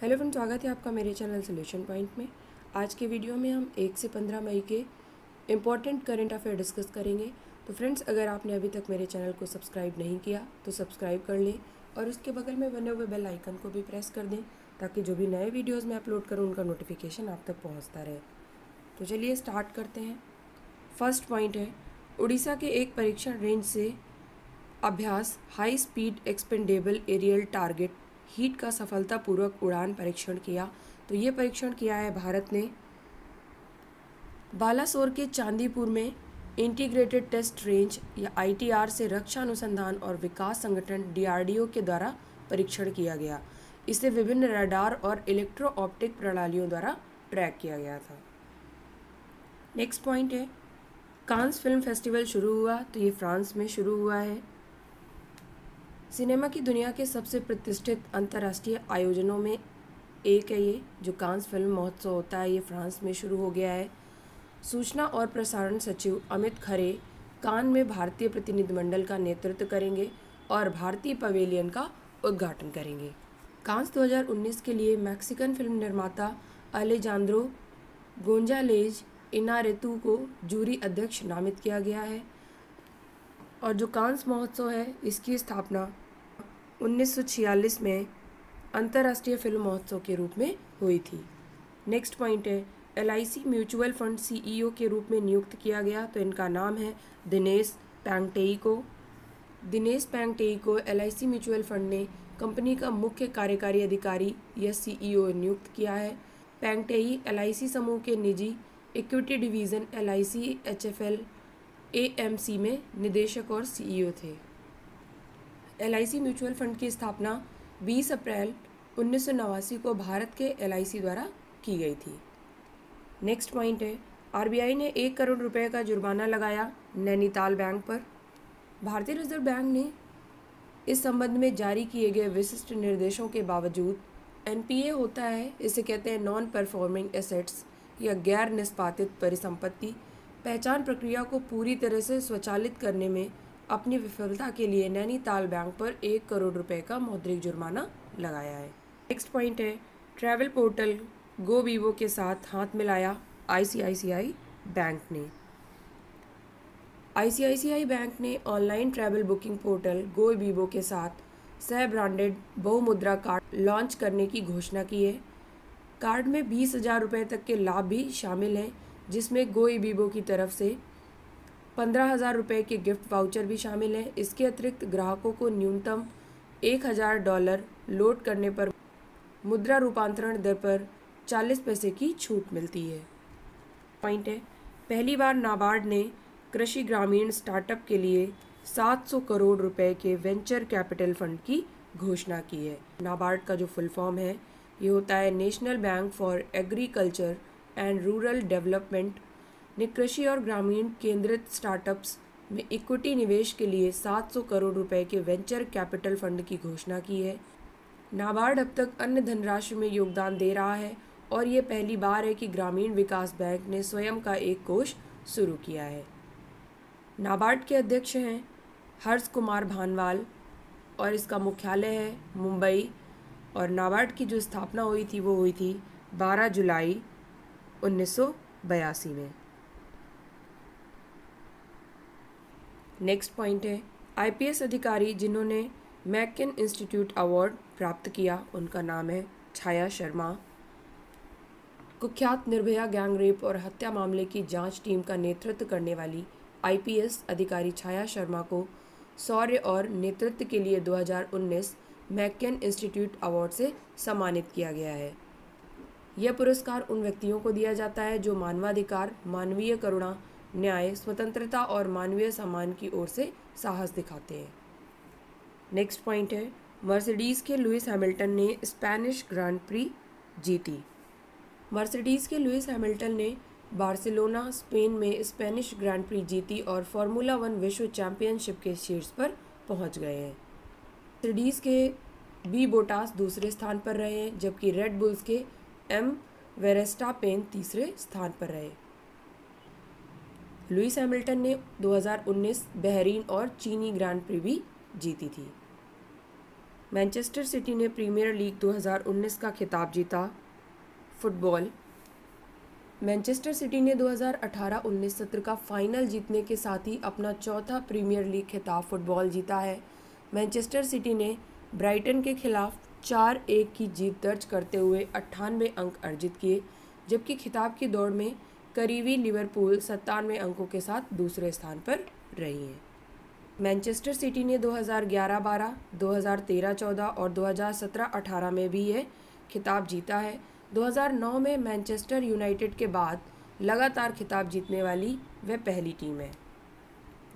Hello friend स्वागत है आपका मेरे चैनल सोल्यूशन पॉइंट में। आज के वीडियो में हम एक से पंद्रह मई के इंपॉर्टेंट करंट अफेयर डिस्कस करेंगे। तो फ्रेंड्स, अगर आपने अभी तक मेरे चैनल को सब्सक्राइब नहीं किया तो सब्सक्राइब कर लें और उसके बगल में बने हुए बेल आइकन को भी प्रेस कर दें, ताकि जो भी नए वीडियोज़ मैं अपलोड करूँ, उनका नोटिफिकेशन आप तक पहुँचता रहे। तो चलिए स्टार्ट करते हैं। फ़र्स्ट पॉइंट है, उड़ीसा के एक परीक्षण रेंज से Abhyas high speed expendable aerial target heat का सफलतापूर्वक उड़ान परीक्षण किया। तो ये परीक्षण किया है भारत ने। बालासोर के चांदीपुर में इंटीग्रेटेड टेस्ट रेंज या आईटीआर से रक्षा अनुसंधान और विकास संगठन डीआरडीओ के द्वारा परीक्षण किया गया। इसे विभिन्न रडार और इलेक्ट्रो ऑप्टिक प्रणालियों द्वारा ट्रैक किया गया था। नेक्स्ट पॉइंट है, कांस फ़िल्म फेस्टिवल शुरू हुआ। तो ये फ्रांस में शुरू हुआ है। सिनेमा की दुनिया के सबसे प्रतिष्ठित अंतर्राष्ट्रीय आयोजनों में एक है ये, जो कांस फ़िल्म महोत्सव होता है, ये फ्रांस में शुरू हो गया है। सूचना और प्रसारण सचिव अमित खरे कान में भारतीय प्रतिनिधिमंडल का नेतृत्व करेंगे और भारतीय पवेलियन का उद्घाटन करेंगे। कांस 2019 के लिए मैक्सिकन फ़िल्म निर्माता अलेजांद्रो गोंजालेज इनारेतु को जूरी अध्यक्ष नामित किया गया है और जो कांस महोत्सव है, इसकी स्थापना 1946 में अंतर्राष्ट्रीय फ़िल्म महोत्सव के रूप में हुई थी। नेक्स्ट पॉइंट है LIC म्यूचुअल फंड सीईओ के रूप में नियुक्त किया गया तो इनका नाम है दिनेश पैंगटेई को दिनेश पैंगटेई को LIC म्यूचुअल फंड ने कंपनी का मुख्य कार्यकारी अधिकारी या सीईओ नियुक्त किया है। पैंगटेई LIC समूह के निजी equity division L I C H F L AMC में निदेशक और सीईओ थे। एलआईसी म्यूचुअल फंड की स्थापना 20 अप्रैल उन्नीस सौ नवासी को भारत के एलआईसी द्वारा की गई थी। नेक्स्ट पॉइंट है, आरबीआई ने एक करोड़ रुपए का जुर्माना लगाया नैनीताल बैंक पर। भारतीय रिज़र्व बैंक ने इस संबंध में जारी किए गए विशिष्ट निर्देशों के बावजूद एनपीए होता है, इसे कहते हैं नॉन परफॉर्मिंग एसेट्स या गैर निष्पादित परिसंपत्ति। पहचान प्रक्रिया को पूरी तरह से स्वचालित करने में अपनी विफलता के लिए नैनीताल बैंक पर एक करोड़ रुपए का मौद्रिक जुर्माना लगाया है। नेक्स्ट पॉइंट है, ट्रैवल पोर्टल गो वीवो के साथ हाथ मिलाया आईसीआईसीआई बैंक ने। आईसीआईसीआई बैंक ने online travel booking portal Goibibo के साथ सह ब्रांडेड बहुमुद्रा कार्ड लॉन्च करने की घोषणा की है। कार्ड में बीस हज़ार रुपये तक के लाभ भी शामिल हैं, जिसमें गोई बीबो की तरफ़ से पंद्रह हज़ार रुपये के गिफ्ट वाउचर भी शामिल हैं। इसके अतिरिक्त ग्राहकों को न्यूनतम एक हज़ार डॉलर लोड करने पर मुद्रा रूपांतरण दर पर चालीस पैसे की छूट मिलती है। पॉइंट है, पहली बार नाबार्ड ने कृषि ग्रामीण स्टार्टअप के लिए 700 करोड़ रुपए के वेंचर कैपिटल फंड की घोषणा की है। नाबार्ड का जो फुल फॉर्म है, ये होता है National Bank for Agriculture and Rural Development ने कृषि और ग्रामीण केंद्रित स्टार्टअप्स में इक्विटी निवेश के लिए 700 करोड़ रुपए के वेंचर कैपिटल फंड की घोषणा की है। नाबार्ड अब तक अन्य धनराशि में योगदान दे रहा है और ये पहली बार है कि ग्रामीण विकास बैंक ने स्वयं का एक कोष शुरू किया है। नाबार्ड के अध्यक्ष हैं हर्ष कुमार भानवाल और इसका मुख्यालय है मुंबई और नाबार्ड की जो स्थापना हुई थी, वो हुई थी 12 जुलाई उन्नीस सौ बयासी में। नेक्स्ट पॉइंट है। आईपीएस अधिकारी जिन्होंने मैकिन इंस्टीट्यूट अवार्ड प्राप्त किया, उनका नाम है छाया शर्मा। कुख्यात निर्भया गैंग रेप और हत्या मामले की जाँच टीम का नेतृत्व करने वाली आईपीएस अधिकारी छाया शर्मा को शौर्य और नेतृत्व के लिए 2019 मैकेन इंस्टीट्यूट अवार्ड से सम्मानित किया गया है। यह पुरस्कार उन व्यक्तियों को दिया जाता है जो मानवाधिकार, मानवीय करुणा न्याय स्वतंत्रता और मानवीय सम्मान की ओर से साहस दिखाते हैं। नेक्स्ट पॉइंट है मर्सिडीज़ के लुइस हैमिल्टन ने स्पेनिश ग्रांड प्री जीती। मर्सिडीज़ के लुइस हैमिल्टन ने बार्सिलोना स्पेन में स्पेनिश ग्रैंड प्री जीती और फार्मूला वन विश्व चैंपियनशिप के शीर्ष पर पहुँच गए हैं। मर्सिडीज़ के बी बोटास दूसरे स्थान पर रहे हैं, जबकि रेड बुल्स के एम वेरेस्टापेन तीसरे स्थान पर रहे। लुइस हैमिल्टन ने 2019 बहरीन और चीनी ग्रैंड प्री भी जीती थी। मैनचेस्टर सिटी ने प्रीमियर लीग 2019 का खिताब जीता। फुटबॉल। मैनचेस्टर सिटी ने 2018-19 सत्र का फाइनल जीतने के साथ ही अपना चौथा प्रीमियर लीग खिताब फुटबॉल जीता है। मैनचेस्टर सिटी ने ब्राइटन के खिलाफ चार एक की जीत दर्ज करते हुए अट्ठानवे अंक अर्जित किए, जबकि खिताब की दौड़ में करीबी लिवरपूल सत्तानवे अंकों के साथ दूसरे स्थान पर रही है। मैनचेस्टर सिटी ने 2011-12, 2013-14 और 2017-18 में भी यह खिताब जीता है। 2009 में मैनचेस्टर यूनाइटेड के बाद लगातार खिताब जीतने वाली वह पहली टीम है।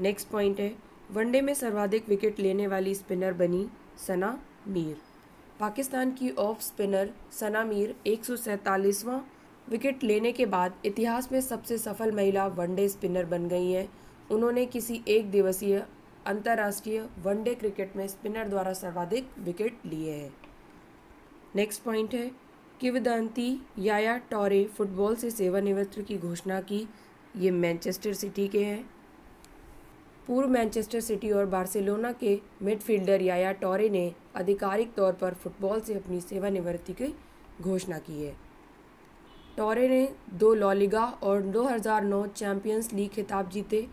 नेक्स्ट पॉइंट है वनडे में सर्वाधिक विकेट लेने वाली स्पिनर बनी सना मीर। पाकिस्तान की ऑफ़ स्पिनर सना मीर एक विकेट लेने के बाद इतिहास में सबसे सफल महिला वनडे स्पिनर बन गई हैं। उन्होंने किसी एक दिवसीय अंतर्राष्ट्रीय वनडे क्रिकेट में स्पिनर द्वारा सर्वाधिक विकेट लिए हैं। नेक्स्ट पॉइंट है किवदंती याया टॉरे फुटबॉल से सेवानिवृत्त की घोषणा की। ये मैनचेस्टर सिटी के हैं। पूर्व मैनचेस्टर सिटी और बार्सिलोना के मिडफील्डर याया टॉरे ने आधिकारिक तौर पर फुटबॉल से अपनी सेवानिवृत्ति की घोषणा की है। टॉरे ने दो लॉलिगा और 2009 चैंपियंस लीग खिताब जीते।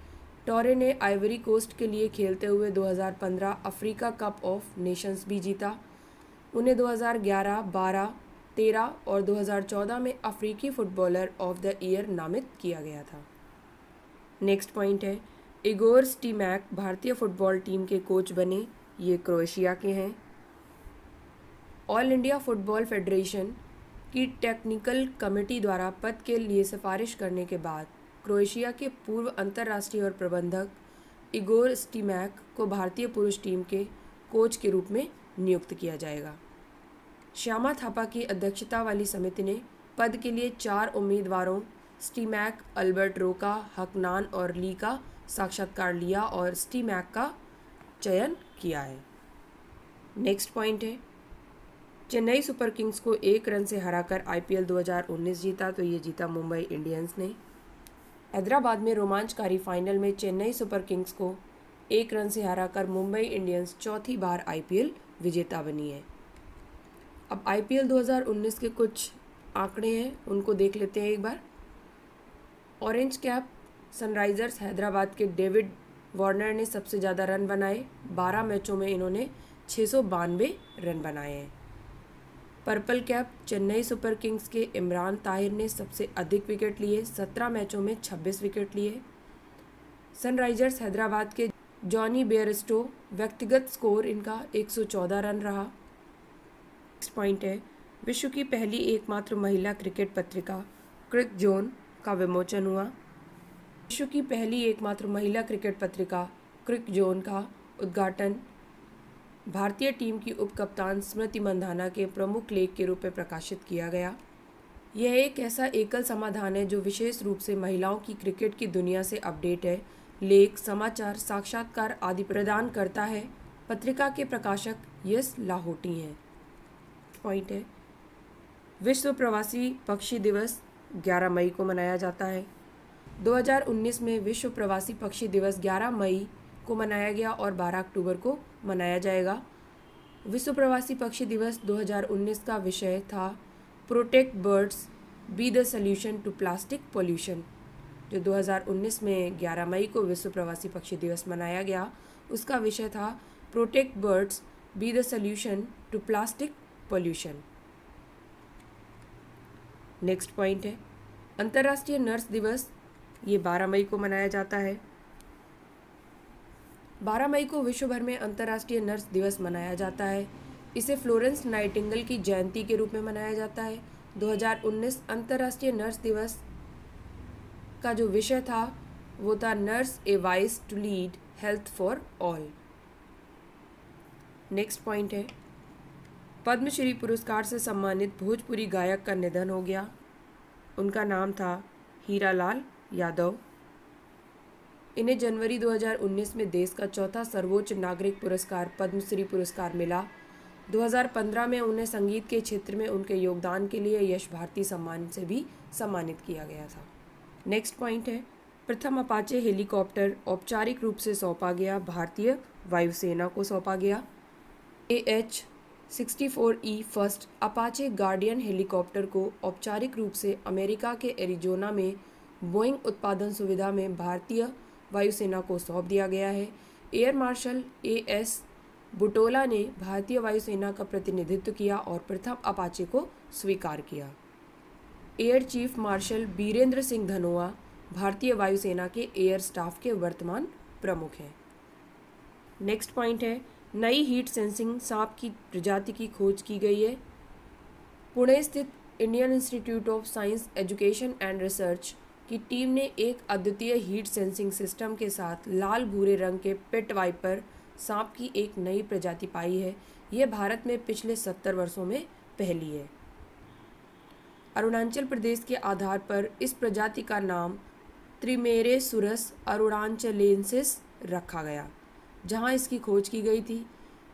टॉरे ने आइवरी कोस्ट के लिए खेलते हुए 2015 अफ्रीका कप ऑफ़ नेशंस भी जीता। उन्हें 2011, 12, 13 और 2014 में अफ्रीकी फुटबॉलर ऑफ़ द ईयर नामित किया गया था। नेक्स्ट पॉइंट है इगोर स्टीमैक भारतीय फुटबॉल टीम के कोच बने। ये क्रोएशिया के हैं। ऑल इंडिया फुटबॉल फेडरेशन की टेक्निकल कमेटी द्वारा पद के लिए सिफारिश करने के बाद क्रोएशिया के पूर्व अंतर्राष्ट्रीय और प्रबंधक इगोर स्टीमैक को भारतीय पुरुष टीम के कोच के रूप में नियुक्त किया जाएगा। श्यामा थापा की अध्यक्षता वाली समिति ने पद के लिए चार उम्मीदवारों, स्टीमैक, अल्बर्ट रोका, हकनान और ली का साक्षात्कार लिया और स्टीमैक का चयन किया है। नेक्स्ट पॉइंट है चेन्नई सुपर किंग्स को एक रन से हराकर आईपीएल 2019 जीता तो ये जीता मुंबई इंडियंस ने। हैदराबाद में रोमांचकारी फाइनल में चेन्नई सुपर किंग्स को एक रन से हराकर मुंबई इंडियंस चौथी बार आईपीएल विजेता बनी है। अब आईपीएल 2019 के कुछ आंकड़े हैं, उनको देख लेते हैं एक बार। ऑरेंज कैप सनराइजर्स हैदराबाद के डेविड वार्नर ने सबसे ज़्यादा रन बनाए। 12 मैचों में इन्होंने छः सौ बानवे रन बनाए हैं। Purple cap, Chennai Super Kings के इमरान ताहिर ने सबसे अधिक विकेट लिए, सत्रह मैचों में छब्बीस विकेट लिए। सनराइजर्स हैदराबाद के जॉनी बेयरस्टो, व्यक्तिगत स्कोर इनका 114 रन रहा। पॉइंट है, विश्व की पहली एकमात्र महिला क्रिकेट पत्रिका, क्रिक जोन, का विमोचन हुआ। विश्व की पहली एकमात्र महिला क्रिकेट पत्रिका, क्रिक जोन का उद्घाटन भारतीय टीम की उप कप्तान स्मृति मंधाना के प्रमुख लेख के रूप में प्रकाशित किया गया। यह एक ऐसा एकल समाधान है जो विशेष रूप से महिलाओं की क्रिकेट की दुनिया से अपडेट है। लेख, समाचार, साक्षात्कार आदि प्रदान करता है। पत्रिका के प्रकाशक यस लाहौटी हैं। पॉइंट है। विश्व प्रवासी पक्षी दिवस 11 मई को मनाया जाता है। 2019 में विश्व प्रवासी पक्षी दिवस 11 मई को मनाया गया और 12 अक्टूबर को मनाया जाएगा। विश्व प्रवासी पक्षी दिवस 2019 का विषय था protect birds be the solution to plastic pollution जो 2019 में 11 मई को विश्व प्रवासी पक्षी दिवस मनाया गया। उसका विषय था protect birds be the solution to plastic pollution next point है। अंतर्राष्ट्रीय नर्स दिवस ये 12 मई को मनाया जाता है। 12 मई को विश्व भर में अंतर्राष्ट्रीय नर्स दिवस मनाया जाता है। इसे फ्लोरेंस नाइटिंगल की जयंती के रूप में मनाया जाता है। 2019 अंतर्राष्ट्रीय नर्स दिवस का जो विषय था, वो था nurse a voice to lead health for all. Next point है। पद्मश्री पुरस्कार से सम्मानित भोजपुरी गायक का निधन हो गया। उनका नाम था हीरालाल यादव। इन्हें जनवरी 2019 में देश का चौथा सर्वोच्च नागरिक पुरस्कार, पद्मश्री पुरस्कार मिला। 2015 में उन्हें संगीत के क्षेत्र में उनके योगदान के लिए यश भारती सम्मान से भी सम्मानित किया गया था। नेक्स्ट पॉइंट है, प्रथम अपाचे हेलीकॉप्टर औपचारिक रूप से सौंपा गया, भारतीय वायुसेना को सौंपा गया। A H 64 E first Apache Guardian helicopter को औपचारिक रूप से अमेरिका के एरिजोना में बोइंग उत्पादन सुविधा में भारतीय वायुसेना को सौंप दिया गया है। Air marshal A S Butola ने भारतीय वायुसेना का प्रतिनिधित्व किया और प्रथम अपाचे को स्वीकार किया। Air chief marshal Birender Singh Dhanoa भारतीय वायुसेना के एयर स्टाफ के वर्तमान प्रमुख हैं। नेक्स्ट पॉइंट है, नई हीट सेंसिंग सांप की प्रजाति की खोज की गई है। पुणे स्थित Indian Institute of Science Education and Research की टीम ने एक अद्वितीय हीट सेंसिंग सिस्टम के साथ लाल भूरे रंग के पेट वाइपर सांप की एक नई प्रजाति पाई है। यह भारत में पिछले सत्तर वर्षों में पहली है। अरुणाचल प्रदेश के आधार पर इस प्रजाति का नाम त्रिमेरे सुरस अरुणाचलेंसिस रखा गया, जहाँ इसकी खोज की गई थी।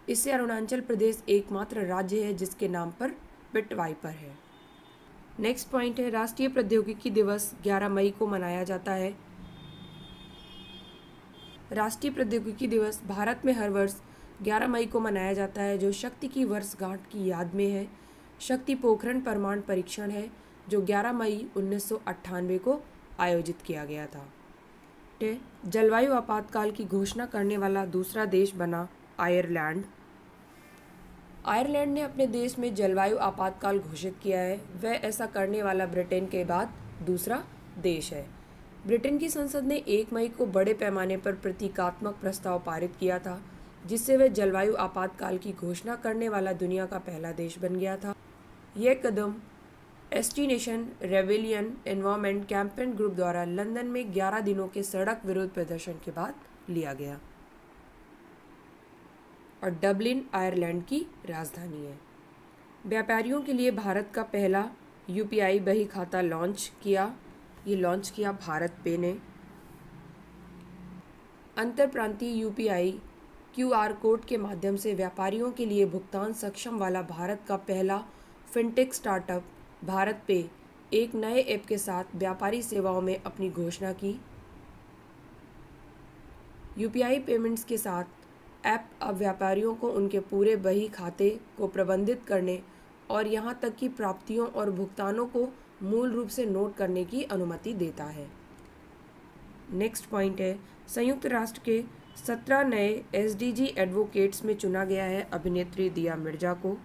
इससे अरुणाचल प्रदेश एकमात्र राज्य है जिसके नाम पर पिट वाइपर है। नेक्स्ट पॉइंट है, राष्ट्रीय प्रौद्योगिकी दिवस 11 मई को मनाया जाता है। राष्ट्रीय प्रौद्योगिकी दिवस भारत में हर वर्ष 11 मई को मनाया जाता है, जो शक्ति की वर्षगांठ की याद में है। शक्ति पोखरण परमाणु परीक्षण है, जो 11 मई उन्नीस सौ अट्ठानवे को आयोजित किया गया था। जलवायु आपातकाल की घोषणा करने वाला दूसरा देश बना, आयरलैंड। आयरलैंड ने अपने देश में जलवायु आपातकाल घोषित किया है। वह ऐसा करने वाला ब्रिटेन के बाद दूसरा देश है। ब्रिटेन की संसद ने एक मई को बड़े पैमाने पर प्रतीकात्मक प्रस्ताव पारित किया था, जिससे वह जलवायु आपातकाल की घोषणा करने वाला दुनिया का पहला देश बन गया था। यह कदम Extinction Rebellion environment campaign group द्वारा लंदन में 11 दिनों के सड़क विरोध प्रदर्शन के बाद लिया गया। और डबलिन, आयरलैंड की राजधानी है। व्यापारियों के लिए भारत का पहला यूपीआई बही खाता लॉन्च किया। ये लॉन्च किया भारत पे ने। अंतर प्रांतीय यूपीआई क्यूआर कोड के माध्यम से व्यापारियों के लिए भुगतान सक्षम वाला भारत का पहला फिनटेक स्टार्टअप भारत पे एक नए ऐप के साथ व्यापारी सेवाओं में अपनी घोषणा की। यूपीआई पेमेंट्स के साथ ऐप अब व्यापारियों को उनके पूरे बही खाते को प्रबंधित करने और यहाँ तक कि प्राप्तियों और भुगतानों को मूल रूप से नोट करने की अनुमति देता है। नेक्स्ट पॉइंट है, संयुक्त राष्ट्र के सत्रह नए एसडीजी एडवोकेट्स में चुना गया है अभिनेत्री दिया मिर्ज़ा को।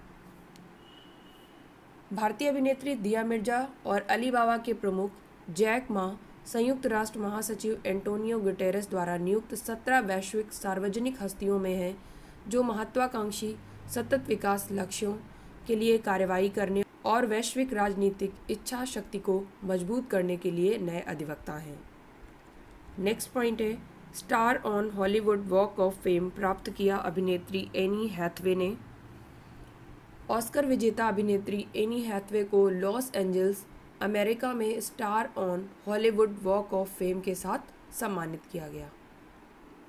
भारतीय अभिनेत्री दिया मिर्ज़ा और अली बाबा के प्रमुख जैक मा संयुक्त राष्ट्र महासचिव एंटोनियो गुटेरेस द्वारा नियुक्त सत्रह वैश्विक सार्वजनिक हस्तियों में हैं, जो महत्वाकांक्षी सतत विकास लक्ष्यों के लिए कार्रवाई करने और वैश्विक राजनीतिक इच्छा शक्ति को मज़बूत करने के लिए नए अधिवक्ता हैं। नेक्स्ट पॉइंट है, star on Hollywood walk of fame प्राप्त किया अभिनेत्री एनी हैथवे ने। ऑस्कर विजेता अभिनेत्री एनी हैथवे को लॉस एंजल्स अमेरिका में star on Hollywood walk of fame के साथ सम्मानित किया गया।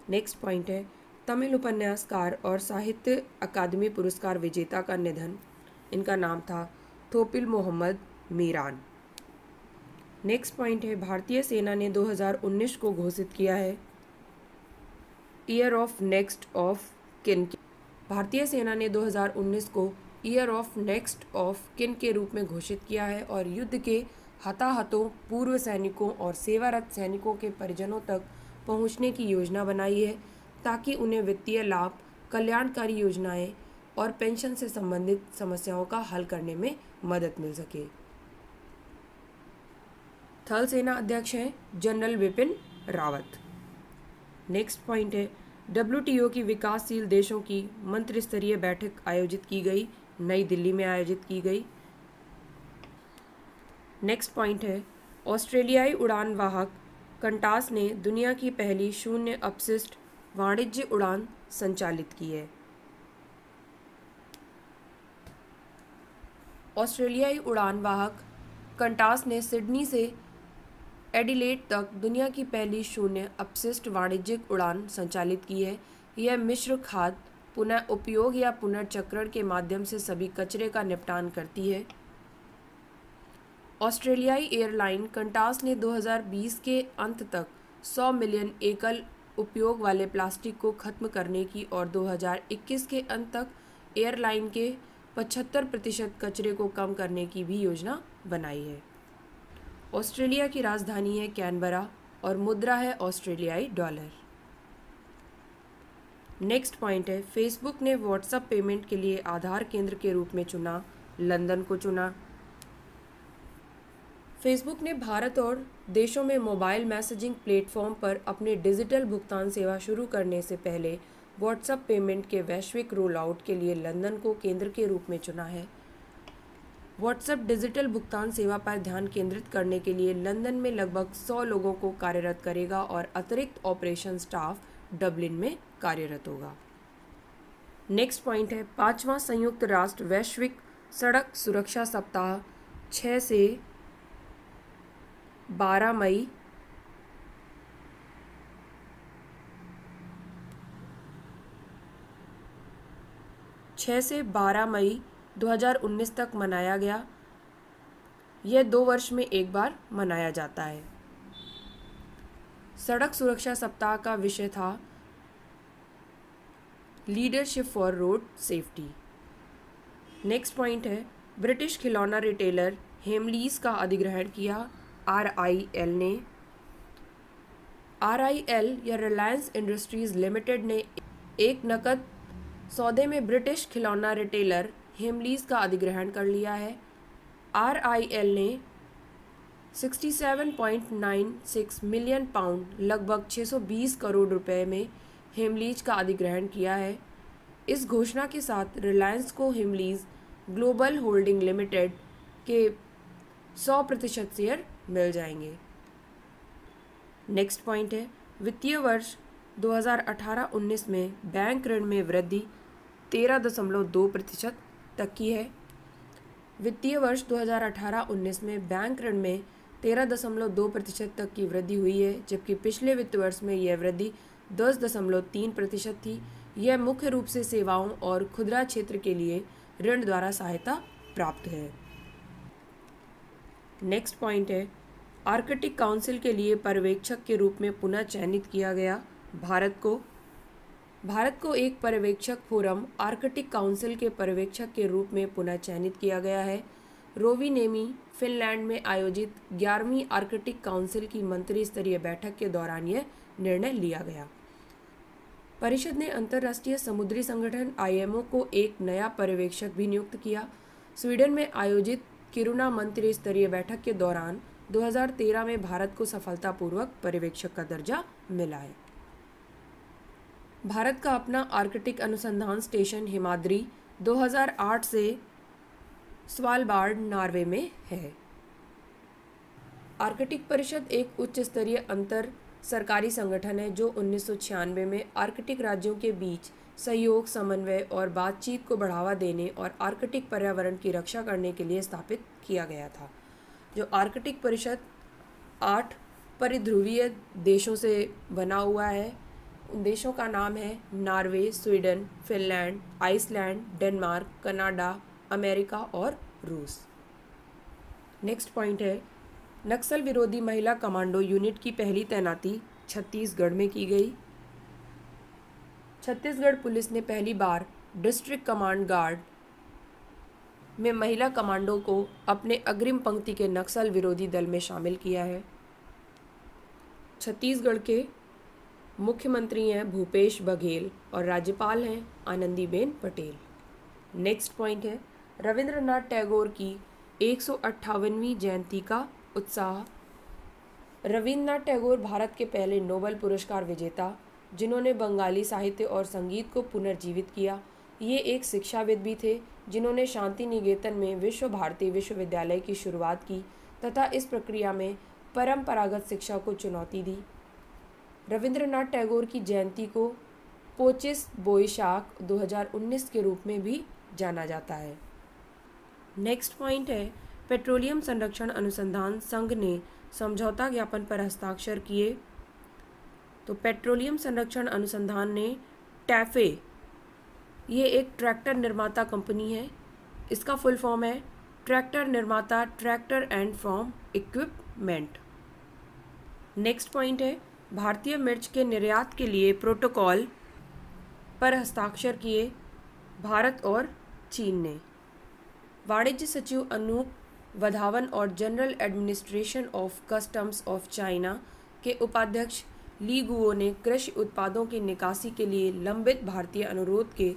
नेक्स्ट पॉइंट है, तमिल उपन्यासकार और साहित्य अकादमी पुरस्कार विजेता का निधन। इनका नाम था थोपिल मोहम्मद मीरान। नेक्स्ट पॉइंट है, भारतीय सेना ने 2019 को घोषित किया है। ईयर ऑफ़ नेक्स्ट ऑफ़ किन भारतीय सेना ने 2019 को ईयर ऑफ़ नेक्स्ट ऑफ़ किन के रूप में घोषित किया है और युद्ध के हताहतों, पूर्व सैनिकों और सेवारत सैनिकों के परिजनों तक पहुँचने की योजना बनाई है ताकि उन्हें वित्तीय लाभ, कल्याणकारी योजनाएँ और पेंशन से संबंधित समस्याओं का हल करने में मदद मिल सके। थल सेना अध्यक्ष हैं general Bipin Rawat. Next point है डब्ल्यूटीओ की विकासशील देशों की मंत्री स्तरीय बैठक आयोजित की गई। नई दिल्ली में आयोजित की गई। नेक्स्ट पॉइंट है, ऑस्ट्रेलियाई उड़ान वाहक कंटास ने दुनिया की पहली शून्य अपशिष्ट वाणिज्य उड़ान संचालित की है। ऑस्ट्रेलियाई उड़ान वाहक कंटास ने सिडनी से एडिलेट तक दुनिया की पहली शून्य अपशिष्ट वाणिज्यिक उड़ान संचालित की है। यह मिश्र खाद्य पुनः उपयोग या पुनर्चक्रण के माध्यम से सभी कचरे का निपटान करती है। ऑस्ट्रेलियाई एयरलाइन कंटास ने 2020 के अंत तक 100 मिलियन एकल उपयोग वाले प्लास्टिक को खत्म करने की और 2021 के अंत तक एयरलाइन के पचहत्तर प्रतिशत कचरे को कम करने की भी योजना बनाई है। ऑस्ट्रेलिया की राजधानी है कैनबरा और मुद्रा है ऑस्ट्रेलियाई डॉलर। नेक्स्ट पॉइंट है फेसबुक ने व्हाट्सएप पेमेंट के लिए आधार केंद्र के रूप में चुना लंदन को चुना। फेसबुक ने भारत और देशों में मोबाइल मैसेजिंग प्लेटफॉर्म पर अपने डिजिटल भुगतान सेवा शुरू करने से पहले व्हाट्सएप पेमेंट के वैश्विक रोल आउट के लिए लंदन को केंद्र के रूप में चुना है। व्हाट्सएप डिजिटल भुगतान सेवा पर ध्यान केंद्रित करने के लिए लंदन में लगभग 100 लोगों को कार्यरत करेगा और अतिरिक्त ऑपरेशन स्टाफ डबलिन में कार्यरत होगा। नेक्स्ट पॉइंट है, पांचवा संयुक्त राष्ट्र वैश्विक सड़क सुरक्षा सप्ताह छः से बारह मई। छः से बारह मई 2019 तक मनाया गया। यह दो वर्ष में एक बार मनाया जाता है। सड़क सुरक्षा सप्ताह का विषय था leadership for road safety. Next point है, ब्रिटिश खिलौना रिटेलर हेमलीज का अधिग्रहण किया आर आई एल ने। आर आई एल या रिलायंस इंडस्ट्रीज़ लिमिटेड ने एक नकद सौदे में ब्रिटिश खिलौना रिटेलर हेमलीस का अधिग्रहण कर लिया है। आर आई एल ने 67.96 मिलियन पाउंड लगभग 620 करोड़ रुपए में हेमलीज का अधिग्रहण किया है। इस घोषणा के साथ रिलायंस को हेमलीज ग्लोबल होल्डिंग लिमिटेड के 100 प्रतिशत शेयर मिल जाएँगे। नेक्स्ट पॉइंट है, वित्तीय वर्ष 2018-19 में बैंक ऋण में वृद्धि तेरह दशमलव दो प्रतिशत तक की है। वित्तीय वर्ष 2018-19 में बैंक ऋण में तेरह दशमलव दो प्रतिशत तक की वृद्धि हुई है, जबकि पिछले वित्त वर्ष में यह वृद्धि दस दशमलव तीन प्रतिशत थी। यह मुख्य रूप से सेवाओं और खुदरा क्षेत्र के लिए ऋण द्वारा सहायता प्राप्त है। नेक्स्ट पॉइंट है। आर्कटिक काउंसिल के लिए पर्यवेक्षक के रूप में पुनः चयनित किया गया भारत को। भारत को एक पर्यवेक्षक फोरम आर्कटिक काउंसिल के पर्यवेक्षक के रूप में पुनः चयनित किया गया है। रोवी नेमी, फिनलैंड में आयोजित ग्यारहवीं आर्कटिक काउंसिल की मंत्री स्तरीय बैठक के दौरान यह निर्णय लिया गया। परिषद ने अंतर्राष्ट्रीय समुद्री संगठन आईएमओ को एक नया पर्यवेक्षक भी नियुक्त किया। स्वीडन में आयोजित किरुना मंत्री स्तरीय बैठक के दौरान 2013 में भारत को सफलतापूर्वक पर्यवेक्षक का दर्जा मिला है। भारत का अपना आर्कटिक अनुसंधान स्टेशन हिमाद्री 2008 से स्वालबार्ड, नॉर्वे में है। आर्कटिक परिषद एक उच्च स्तरीय अंतर सरकारी संगठन है जो उन्नीस सौ छियानवे में आर्कटिक राज्यों के बीच सहयोग, समन्वय और बातचीत को बढ़ावा देने और आर्कटिक पर्यावरण की रक्षा करने के लिए स्थापित किया गया था। जो आर्कटिक परिषद आठ परिध्रुवीय देशों से बना हुआ है, उन देशों का नाम है Norway, Sweden, Finland, Iceland, Denmark, Canada, America और रूस। नेक्स्ट पॉइंट है नक्सल विरोधी महिला कमांडो यूनिट की पहली तैनाती छत्तीसगढ़ में की गई। छत्तीसगढ़ पुलिस ने पहली बार डिस्ट्रिक्ट कमांड गार्ड में महिला कमांडो को अपने अग्रिम पंक्ति के नक्सल विरोधी दल में शामिल किया है। छत्तीसगढ़ के मुख्यमंत्री हैं भूपेश बघेल और राज्यपाल हैं आनंदीबेन पटेल। नेक्स्ट पॉइंट है, रविंद्रनाथ टैगोर की एक जयंती का उत्साह। रविन्द्रनाथ टैगोर भारत के पहले नोबल पुरस्कार विजेता, जिन्होंने बंगाली साहित्य और संगीत को पुनर्जीवित किया। ये एक शिक्षाविद भी थे, जिन्होंने शांति निकेतन में विश्व भारती विश्वविद्यालय की शुरुआत की तथा इस प्रक्रिया में परंपरागत शिक्षा को चुनौती दी। रविंद्रनाथ टैगोर की जयंती को पोचिस बोईशाख 2019 के रूप में भी जाना जाता है। नेक्स्ट पॉइंट है पेट्रोलियम संरक्षण अनुसंधान संघ ने समझौता ज्ञापन पर हस्ताक्षर किए। तो पेट्रोलियम संरक्षण अनुसंधान ने टैफे, ये एक ट्रैक्टर निर्माता कंपनी है। इसका फुल फॉर्म है ट्रैक्टर निर्माता tractor and farm equipment. Next point है भारतीय मिर्च के निर्यात के लिए प्रोटोकॉल पर हस्ताक्षर किए भारत और चीन ने। वाणिज्य सचिव अनूप वधावन और General Administration of Customs of China के उपाध्यक्ष ली गुओ ने कृषि उत्पादों की निकासी के लिए लंबित भारतीय अनुरोध के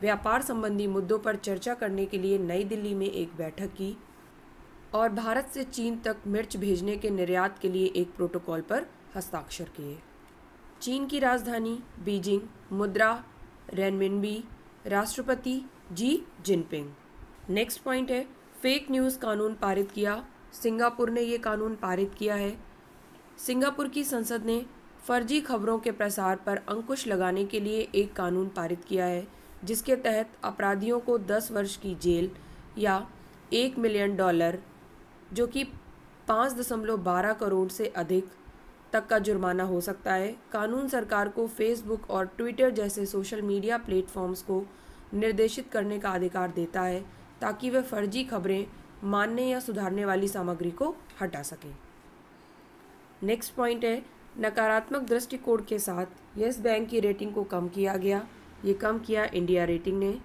व्यापार संबंधी मुद्दों पर चर्चा करने के लिए नई दिल्ली में एक बैठक की और भारत से चीन तक मिर्च भेजने के निर्यात के लिए एक प्रोटोकॉल पर हस्ताक्षर किए। चीन की राजधानी बीजिंग मुद्रा रेनमिनबी राष्ट्रपति जी जिनपिंग। नेक्स्ट पॉइंट है फेक न्यूज़ कानून पारित किया। सिंगापुर ने ये कानून पारित किया है। सिंगापुर की संसद ने फर्जी खबरों के प्रसार पर अंकुश लगाने के लिए एक कानून पारित किया है, जिसके तहत अपराधियों को 10 वर्ष की जेल या एक मिलियन डॉलर, जो कि पाँच दशमलव बारह करोड़ से अधिक तक का जुर्माना हो सकता है। कानून सरकार को फेसबुक और ट्विटर जैसे सोशल मीडिया प्लेटफॉर्म्स को निर्देशित करने का अधिकार देता है। ताकि वे फर्जी खबरें मानने या सुधारने वाली सामग्री को हटा सकें। नेक्स्ट पॉइंट है, नकारात्मक दृष्टिकोण के साथ यस बैंक की रेटिंग को कम किया गया। ये कम किया इंडिया रेटिंग ने।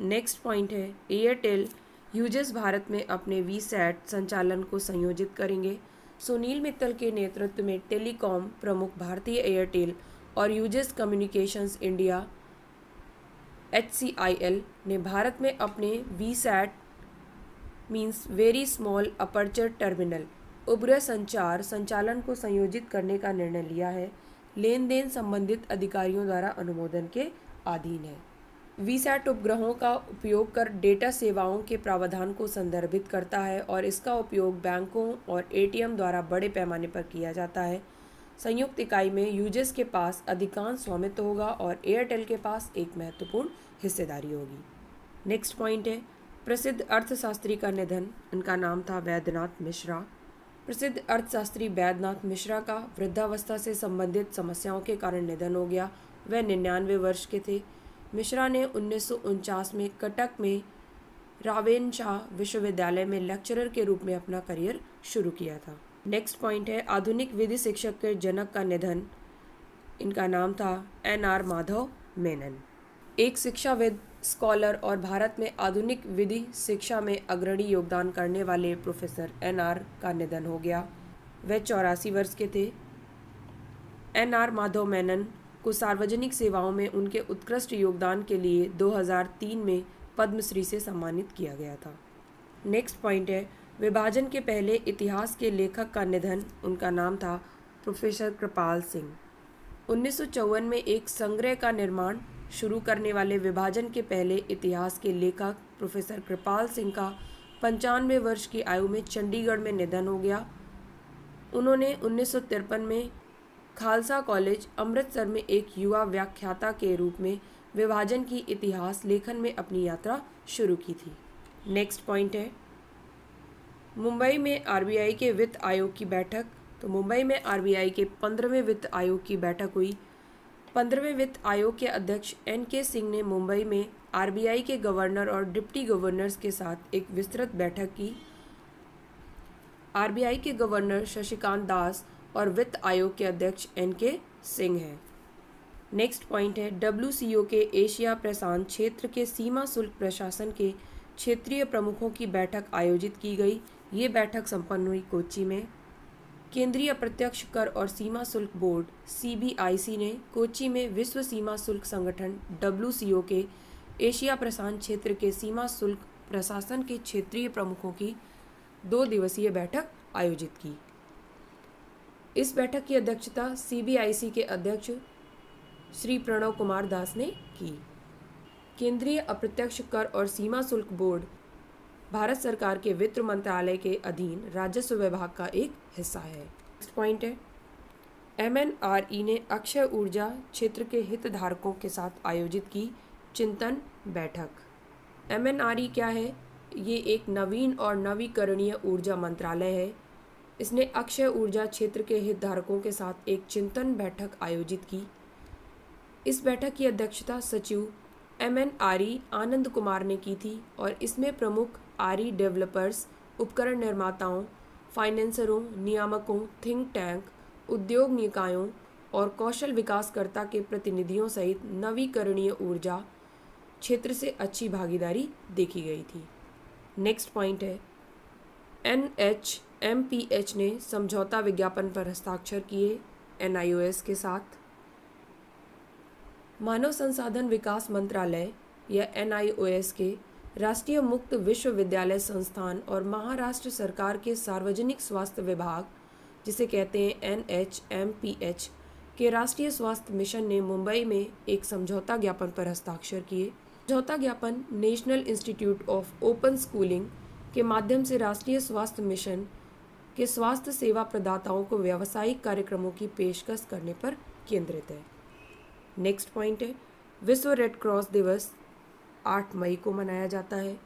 नेक्स्ट पॉइंट है एयरटेल यूज़र्स भारत में अपने वी सैट संचालन को संयोजित करेंगे। सुनील मित्तल के नेतृत्व में टेलीकॉम प्रमुख भारतीय एयरटेल और यूज़र्स कम्युनिकेशंस इंडिया एच ने भारत में अपने VSAT means very small aperture terminal उग्र संचार संचालन को संयोजित करने का निर्णय लिया है। लेन देन संबंधित अधिकारियों द्वारा अनुमोदन के अधीन है। वीसैट उपग्रहों का उपयोग कर डेटा सेवाओं के प्रावधान को संदर्भित करता है और इसका उपयोग बैंकों और एटीएम द्वारा बड़े पैमाने पर किया जाता है। संयुक्त इकाई में यूज़र्स के पास अधिकांश स्वामित्व होगा और एयरटेल के पास एक महत्वपूर्ण हिस्सेदारी होगी। नेक्स्ट पॉइंट है, प्रसिद्ध अर्थशास्त्री का निधन। इनका नाम था वैद्यनाथ मिश्रा। प्रसिद्ध अर्थशास्त्री वैद्यनाथ मिश्रा का वृद्धावस्था से संबंधित समस्याओं के कारण निधन हो गया। वह निन्यानवे वर्ष के थे। मिश्रा ने उन्नीस सौ उनचास में कटक में रावेन शाह विश्वविद्यालय में लेक्चरर के रूप में अपना करियर शुरू किया था। नेक्स्ट पॉइंट है, आधुनिक विधि शिक्षक के जनक का निधन। इनका नाम था एन आर माधव मेनन। एक शिक्षाविद स्कॉलर और भारत में आधुनिक विधि शिक्षा में अग्रणी योगदान करने वाले प्रोफेसर एन आर का निधन हो गया। वह चौरासी वर्ष के थे। एन आर माधव मेनन को सार्वजनिक सेवाओं में उनके उत्कृष्ट योगदान के लिए 2003 में पद्मश्री से सम्मानित किया गया था। नेक्स्ट पॉइंट है विभाजन के पहले इतिहास के लेखक का निधन, उनका नाम था प्रोफेसर कृपाल सिंह। उन्नीस सौ चौवन में एक संग्रह का निर्माण शुरू करने वाले विभाजन के पहले इतिहास के लेखक प्रोफेसर कृपाल सिंह का पंचानवे वर्ष की आयु में चंडीगढ़ में निधन हो गया। उन्होंने उन्नीस सौ तिरपन में खालसा कॉलेज अमृतसर में एक युवा व्याख्याता के रूप में विभाजन की इतिहास लेखन में अपनी यात्रा शुरू की थी। नेक्स्ट पॉइंट है। मुंबई में आरबीआई के वित्त आयोग की बैठक तो मुंबई में आरबीआई के पंद्रहवें वित्त आयोग की बैठक हुई। पंद्रहवें वित्त आयोग के अध्यक्ष एन के सिंह ने मुंबई में आरबीआई के गवर्नर और डिप्टी गवर्नर्स के साथ एक विस्तृत बैठक की। आरबीआई के गवर्नर शशिकांत दास और वित्त आयोग के अध्यक्ष एन के सिंह हैं। नेक्स्ट पॉइंट है, डब्ल्यू के एशिया प्रशांत क्षेत्र के सीमा शुल्क प्रशासन के क्षेत्रीय प्रमुखों की बैठक आयोजित की गई। ये बैठक संपन्न हुई कोची में। केंद्रीय अप्रत्यक्ष कर और सीमा शुल्क बोर्ड, सीबीआईसी ने कोची में विश्व सीमा शुल्क संगठन, डब्ल्यूसीओ के एशिया प्रशांत क्षेत्र के सीमा शुल्क प्रशासन के क्षेत्रीय प्रमुखों की दो दिवसीय बैठक आयोजित की। इस बैठक की अध्यक्षता सीबीआईसी के अध्यक्ष श्री प्रणव कुमार दास ने की। केंद्रीय अप्रत्यक्ष कर और सीमा शुल्क बोर्ड भारत सरकार के वित्त मंत्रालय के अधीन राजस्व विभाग का एक हिस्सा है। नेक्स्ट पॉइंट है। एमएनआरई ने अक्षय ऊर्जा क्षेत्र के हितधारकों के साथ आयोजित की चिंतन बैठक। एम एन आर ई क्या है? ये एक नवीन और नवीकरणीय ऊर्जा मंत्रालय है। इसने अक्षय ऊर्जा क्षेत्र के हितधारकों के साथ एक चिंतन बैठक आयोजित की। इस बैठक की अध्यक्षता सचिव एम एन आरी आनंद कुमार ने की थी और इसमें प्रमुख आरी डेवलपर्स, उपकरण निर्माताओं, फाइनेंसरों, नियामकों थिंक टैंक उद्योग निकायों और कौशल विकासकर्ता के प्रतिनिधियों सहित नवीकरणीय ऊर्जा क्षेत्र से अच्छी भागीदारी देखी गई थी। नेक्स्ट पॉइंट है। N H M P H ने समझौता विज्ञापन पर हस्ताक्षर किए एन आई ओ एस के साथ। मानव संसाधन विकास मंत्रालय या एन आई ओ एस के राष्ट्रीय मुक्त विश्वविद्यालय संस्थान और महाराष्ट्र सरकार के सार्वजनिक स्वास्थ्य विभाग, जिसे कहते हैं N H M P H के राष्ट्रीय स्वास्थ्य मिशन ने मुंबई में एक समझौता ज्ञापन पर हस्ताक्षर किए। समझौता ज्ञापन National Institute of Open Schooling के माध्यम से राष्ट्रीय स्वास्थ्य मिशन के स्वास्थ्य सेवा प्रदाताओं को व्यावसायिक कार्यक्रमों की पेशकश करने पर केंद्रित है। नेक्स्ट पॉइंट है, विश्व रेड क्रॉस दिवस आठ मई को मनाया जाता है।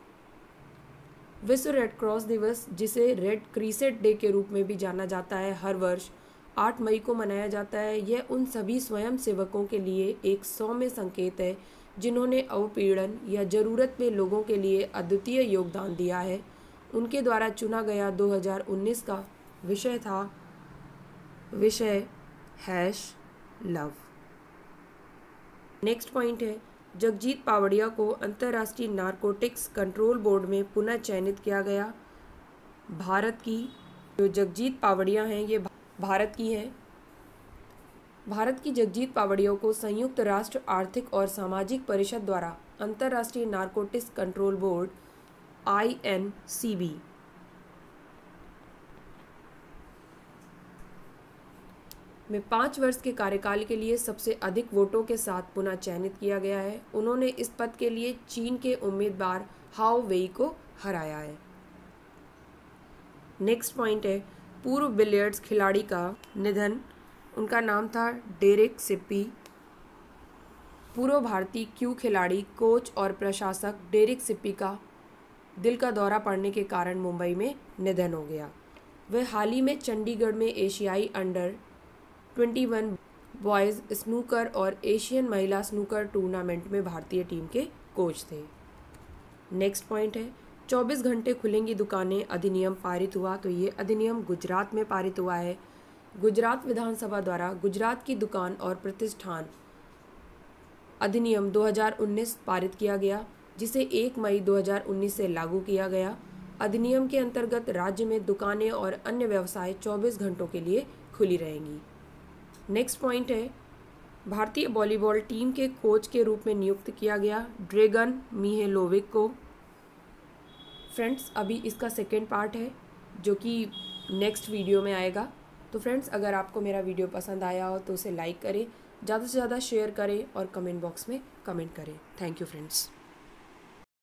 विश्व रेड क्रॉस दिवस, जिसे रेड क्रीसेट डे के रूप में भी जाना जाता है हर वर्ष, आठ मई को मनाया जाता है। यह उन सभी स्वयं सेवकों के लिए एक सौम्य संकेत है, जिन्होंने अवपीड़न या ज़रूरत में लोगों के लिए अद्वितीय योगदान दिया है। उनके द्वारा चुना गया 2019 का विषय था, विषय, हैश, लव। नेक्स्ट पॉइंट है जगजीत पावड़िया को अंतर्राष्ट्रीय नारकोटिक्स कंट्रोल बोर्ड में पुनः चयनित किया गया। भारत की जो जगजीत पावड़िया हैं, ये भारत की हैं। भारत की जगजीत पावड़ियों को संयुक्त राष्ट्र आर्थिक और सामाजिक परिषद द्वारा अंतर्राष्ट्रीय narcotics control board, I N C B. में पाँच वर्ष के कार्यकाल के लिए सबसे अधिक वोटों के साथ पुनः चयनित किया गया है। उन्होंने इस पद के लिए चीन के उम्मीदवार हाओ वेई को हराया है। नेक्स्ट पॉइंट है, पूर्व बिलियर्ड्स खिलाड़ी का निधन। उनका नाम था डेरिक सिप्पी। पूर्व भारतीय क्यू खिलाड़ी, कोच और प्रशासक डेरिक सिप्पी का दिल का दौरा पड़ने के कारण मुंबई में निधन हो गया। वह हाल ही में चंडीगढ़ में एशियाई under twenty one boys snooker और एशियन महिला स्नूकर टूर्नामेंट में भारतीय टीम के कोच थे। नेक्स्ट पॉइंट है 24 घंटे खुलेंगी दुकानें, अधिनियम पारित हुआ तो ये अधिनियम गुजरात में पारित हुआ है। गुजरात विधानसभा द्वारा गुजरात की दुकान और प्रतिष्ठान अधिनियम 2019 पारित किया गया, जिसे 1 मई 2019 से लागू किया गया। अधिनियम के अंतर्गत राज्य में दुकानें और अन्य व्यवसाय 24 घंटों के लिए खुली रहेंगी। नेक्स्ट पॉइंट है, भारतीय वॉलीबॉल टीम के कोच के रूप में नियुक्त किया गया ड्रेगन मीहेलोविक को। फ्रेंड्स अभी इसका सेकेंड पार्ट है, जो कि नेक्स्ट वीडियो में आएगा। तो फ्रेंड्स अगर आपको मेरा वीडियो पसंद आया हो तो उसे लाइक करें, ज़्यादा से ज़्यादा शेयर करें और कमेंट बॉक्स में कमेंट करें। Thank you friends